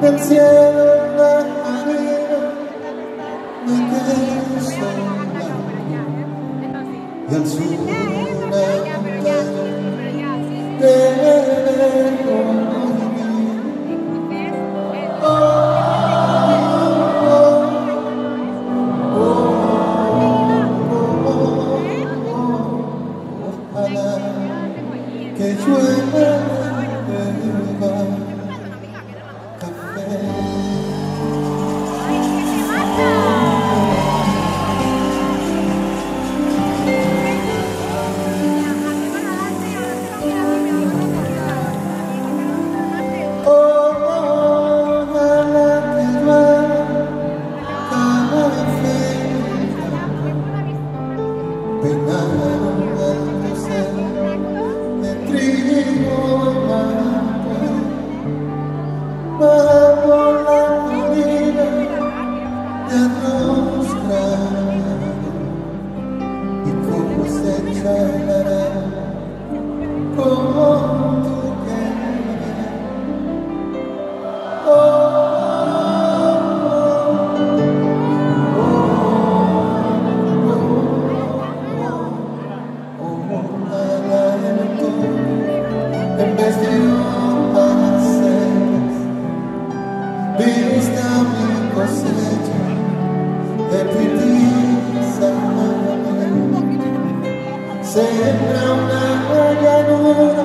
del cielo la arriba me quedé y al sur una montaña de que llueve time sembra una guerra nuda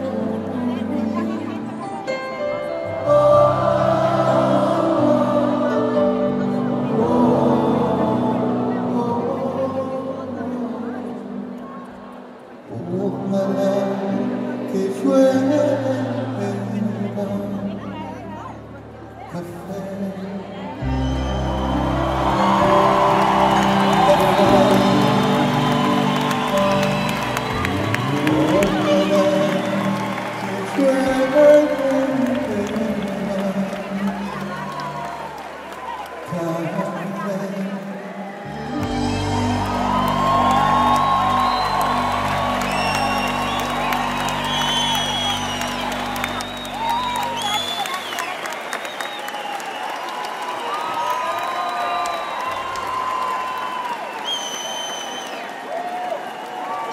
Ojalá que fuera café.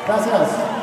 Gracias.